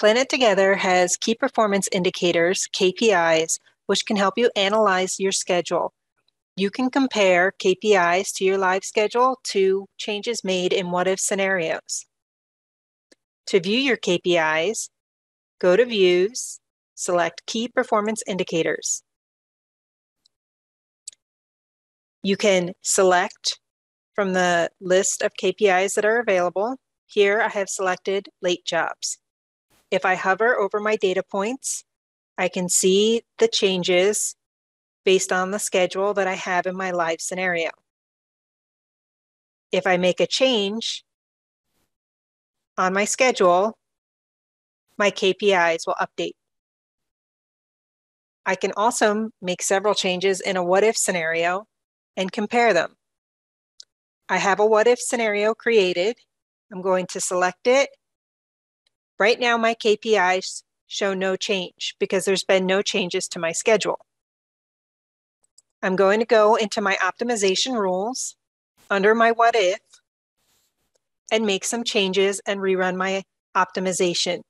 PlanetTogether has key performance indicators, KPIs, which can help you analyze your schedule. You can compare KPIs to your live schedule to changes made in what if scenarios. To view your KPIs, go to Views, select Key Performance Indicators. You can select from the list of KPIs that are available. Here I have selected late jobs. If I hover over my data points, I can see the changes based on the schedule that I have in my live scenario. If I make a change on my schedule, my KPIs will update. I can also make several changes in a what if scenario and compare them. I have a what if scenario created. I'm going to select it. Right now, my KPIs show no change because there's been no changes to my schedule. I'm going to go into my optimization rules under my what if and make some changes and rerun my optimization.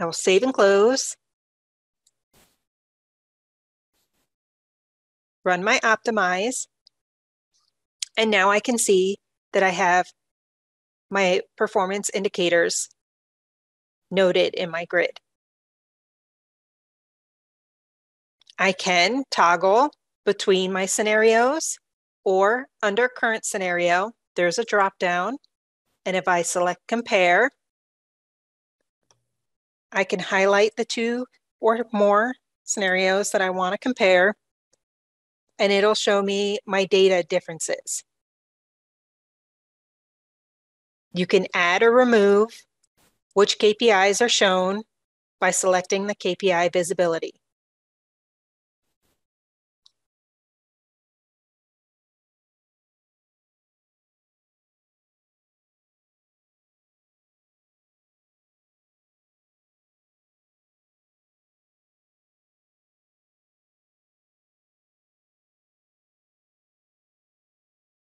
I will save and close. run my optimize, and now I can see that I have my performance indicators noted in my grid. I can toggle between my scenarios or under current scenario, there's a drop down. And if I select compare, I can highlight the two or more scenarios that I want to compare and it'll show me my data differences. You can add or remove which KPIs are shown by selecting the KPI visibility.